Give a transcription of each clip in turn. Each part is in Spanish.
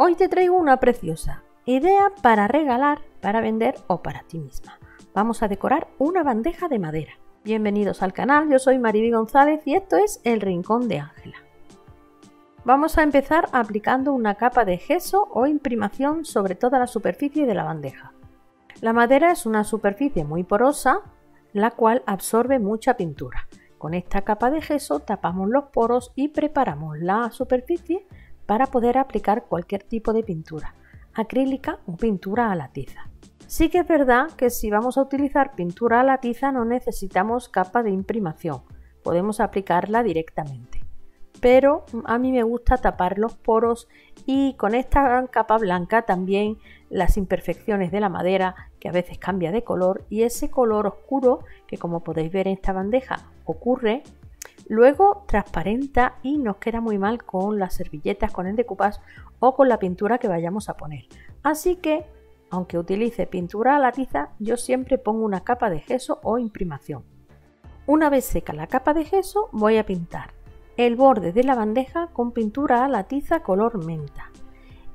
Hoy te traigo una preciosa idea para regalar, para vender o para ti misma. Vamos a decorar una bandeja de madera. Bienvenidos al canal, yo soy Mariby González y esto es El Rincón de Ángela. Vamos a empezar aplicando una capa de gesso o imprimación sobre toda la superficie de la bandeja. La madera es una superficie muy porosa, la cual absorbe mucha pintura. Con esta capa de gesso tapamos los poros y preparamos la superficie para poder aplicar cualquier tipo de pintura, acrílica o pintura a la tiza. Sí que es verdad que si vamos a utilizar pintura a la tiza no necesitamos capa de imprimación, podemos aplicarla directamente. Pero a mí me gusta tapar los poros y con esta capa blanca también las imperfecciones de la madera que a veces cambia de color y ese color oscuro que como podéis ver en esta bandeja ocurre Luego transparenta y nos queda muy mal con las servilletas, con el decoupage o con la pintura que vayamos a poner. Así que, aunque utilice pintura a la tiza, yo siempre pongo una capa de gesso o imprimación. Una vez seca la capa de gesso, voy a pintar el borde de la bandeja con pintura a la tiza color menta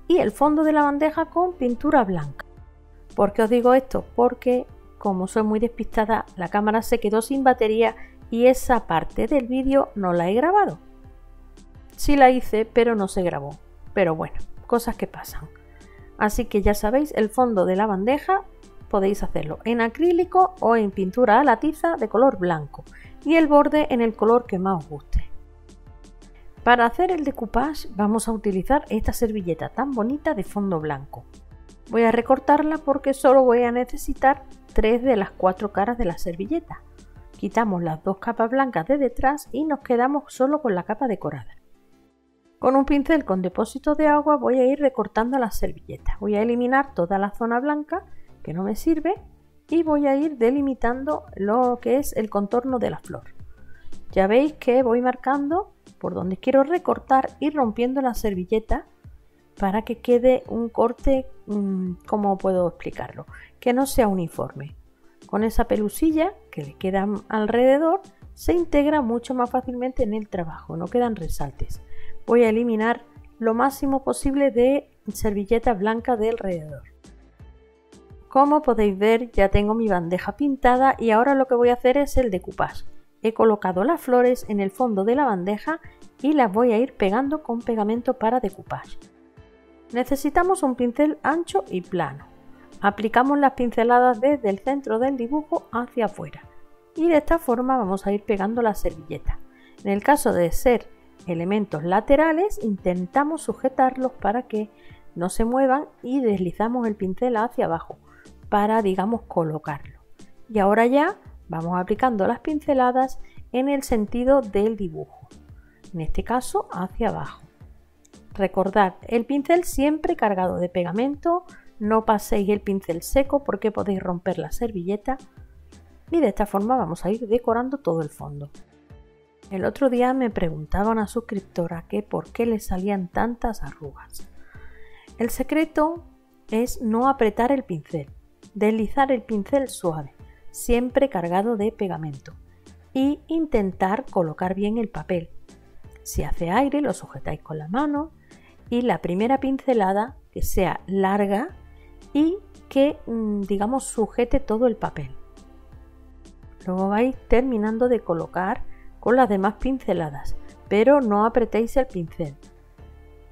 y el fondo de la bandeja con pintura blanca. ¿Por qué os digo esto? Porque como soy muy despistada, la cámara se quedó sin batería y esa parte del vídeo no la he grabado. Sí la hice, pero no se grabó. Pero bueno, cosas que pasan. Así que ya sabéis, el fondo de la bandeja podéis hacerlo en acrílico o en pintura a la tiza de color blanco y el borde en el color que más os guste. Para hacer el decoupage vamos a utilizar esta servilleta tan bonita de fondo blanco. Voy a recortarla porque solo voy a necesitar tres de las cuatro caras de la servilleta. Quitamos las dos capas blancas de detrás y nos quedamos solo con la capa decorada. Con un pincel con depósito de agua voy a ir recortando las servilletas. Voy a eliminar toda la zona blanca que no me sirve y voy a ir delimitando lo que es el contorno de la flor. Ya veis que voy marcando por donde quiero recortar y rompiendo la servilleta para que quede un corte, mm, como puedo explicarlo? Que no sea uniforme. Con esa pelusilla que le queda alrededor se integra mucho más fácilmente en el trabajo, no quedan resaltes. Voy a eliminar lo máximo posible de servilleta blanca de alrededor. Como podéis ver ya tengo mi bandeja pintada y ahora lo que voy a hacer es el decoupage. He colocado las flores en el fondo de la bandeja y las voy a ir pegando con pegamento para decoupage. Necesitamos un pincel ancho y plano. Aplicamos las pinceladas desde el centro del dibujo hacia afuera y de esta forma vamos a ir pegando la servilleta. En el caso de ser elementos laterales intentamos sujetarlos para que no se muevan y deslizamos el pincel hacia abajo para digamos colocarlo. Y ahora ya vamos aplicando las pinceladas en el sentido del dibujo, en este caso hacia abajo. Recordad, el pincel siempre cargado de pegamento, no paséis el pincel seco porque podéis romper la servilleta y de esta forma vamos a ir decorando todo el fondo. El otro día me preguntaba una suscriptora que por qué le salían tantas arrugas. El secreto es no apretar el pincel, deslizar el pincel suave, siempre cargado de pegamento y intentar colocar bien el papel. Si hace aire lo sujetáis con la mano y la primera pincelada que sea larga y que mm, digamos sujete todo el papel. Luego vais terminando de colocar con las demás pinceladas, pero no apretéis el pincel.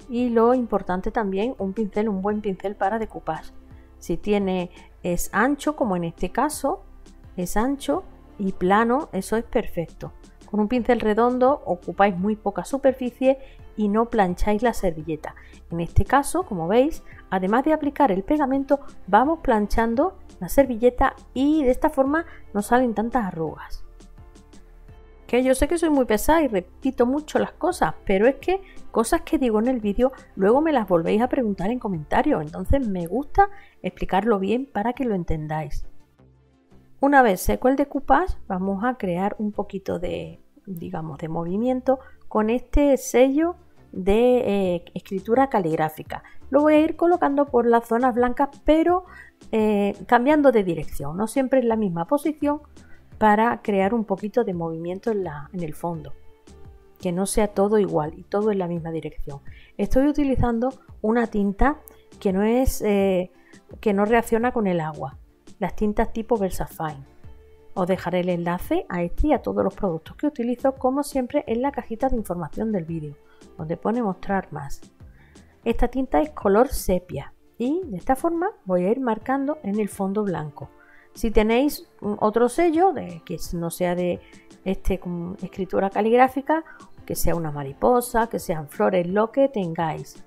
Y lo importante también, un pincel, un buen pincel para decoupage. Si tiene es ancho, como en este caso, es ancho y plano, eso es perfecto. Con un pincel redondo ocupáis muy poca superficie y no plancháis la servilleta. En este caso, como veis, además de aplicar el pegamento, vamos planchando la servilleta y de esta forma no salen tantas arrugas. Que yo sé que soy muy pesada y repito mucho las cosas, pero es que cosas que digo en el vídeo luego me las volvéis a preguntar en comentarios, entonces me gusta explicarlo bien para que lo entendáis. Una vez seco el decoupage, vamos a crear un poquito de, digamos, de movimiento con este sello de eh, escritura caligráfica. Lo voy a ir colocando por las zonas blancas, pero eh, cambiando de dirección, no siempre en la misma posición para crear un poquito de movimiento en, la, en el fondo. que no sea todo igual y todo en la misma dirección. Estoy utilizando una tinta que no es eh, que no reacciona con el agua, las tintas tipo Versafine. Os dejaré el enlace a este y a todos los productos que utilizo como siempre en la cajita de información del vídeo, donde pone mostrar más. Esta tinta es color sepia y de esta forma voy a ir marcando en el fondo blanco. Si tenéis otro sello de, que no sea de este, escritura caligráfica, que sea una mariposa, que sean flores, lo que tengáis,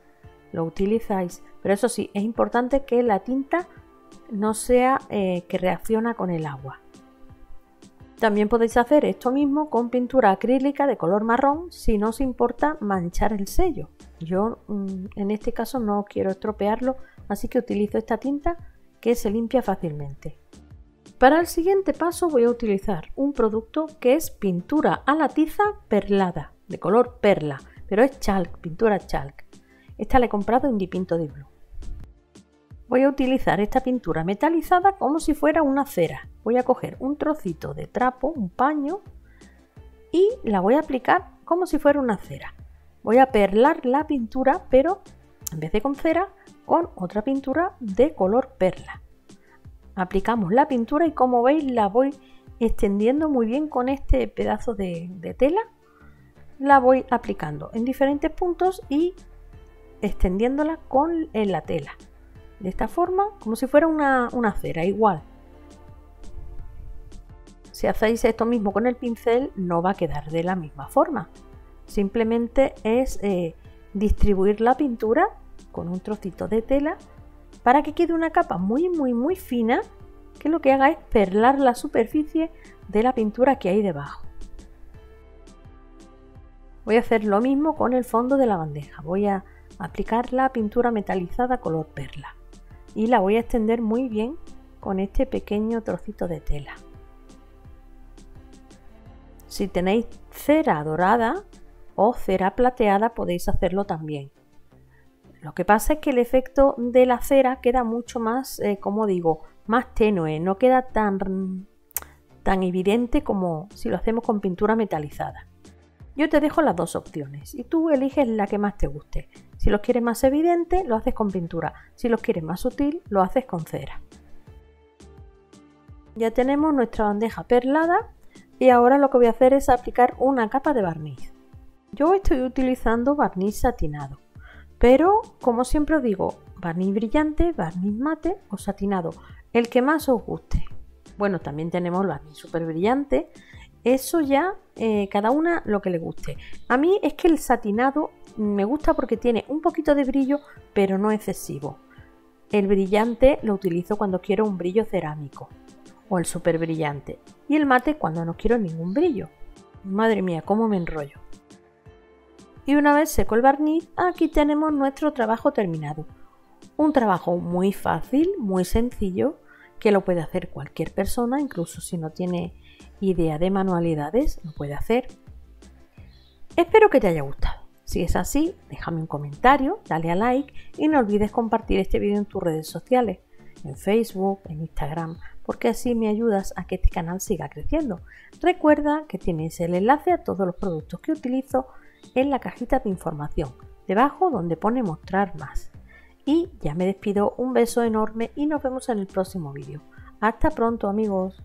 lo utilizáis. Pero eso sí, es importante que la tinta no sea eh, que reacciona con el agua. También podéis hacer esto mismo con pintura acrílica de color marrón si no os importa manchar el sello. Yo mm, en este caso no quiero estropearlo, así que utilizo esta tinta que se limpia fácilmente. Para el siguiente paso voy a utilizar un producto que es pintura a la tiza perlada, de color perla, pero es chalk, pintura chalk. Esta la he comprado en Dipinto de Blue. Voy a utilizar esta pintura metalizada como si fuera una cera. Voy a coger un trocito de trapo, un paño, y la voy a aplicar como si fuera una cera. Voy a perlar la pintura, pero en vez de con cera, con otra pintura de color perla. Aplicamos la pintura y como veis la voy extendiendo muy bien con este pedazo de, tela. La voy aplicando en diferentes puntos y extendiéndola con en la tela de esta forma, como si fuera una, cera, igual. Si hacéis esto mismo con el pincel, no va a quedar de la misma forma. Simplemente es eh, distribuir la pintura con un trocito de tela para que quede una capa muy, muy, muy fina que lo que haga es perlar la superficie de la pintura que hay debajo. Voy a hacer lo mismo con el fondo de la bandeja. Voy a aplicar la pintura metalizada color perla y la voy a extender muy bien con este pequeño trocito de tela. Si tenéis cera dorada o cera plateada podéis hacerlo también. Lo que pasa es que el efecto de la cera queda mucho más, eh, como digo, más tenue, no queda tan, tan evidente como si lo hacemos con pintura metalizada. Yo te dejo las dos opciones y tú eliges la que más te guste. Si los quieres más evidente, lo haces con pintura. Si los quieres más sutil, lo haces con cera. Ya tenemos nuestra bandeja perlada y ahora lo que voy a hacer es aplicar una capa de barniz. Yo estoy utilizando barniz satinado, pero como siempre os digo, barniz brillante, barniz mate o satinado, el que más os guste. Bueno, también tenemos el barniz súper brillante, eso ya eh, cada una lo que le guste. A mí es que el satinado me gusta porque tiene un poquito de brillo, pero no excesivo. El brillante lo utilizo cuando quiero un brillo cerámico o el super brillante y el mate cuando no quiero ningún brillo. Madre mía, cómo me enrollo. Y una vez seco el barniz, aquí tenemos nuestro trabajo terminado. Un trabajo muy fácil, muy sencillo, que lo puede hacer cualquier persona, incluso si no tiene idea de manualidades, lo puede hacer. Espero que te haya gustado. Si es así, déjame un comentario, dale a like y no olvides compartir este vídeo en tus redes sociales, en Facebook, en Instagram, porque así me ayudas a que este canal siga creciendo. Recuerda que tienes el enlace a todos los productos que utilizo en la cajita de información, debajo donde pone mostrar más. Y ya me despido, un beso enorme y nos vemos en el próximo vídeo. Hasta pronto amigos.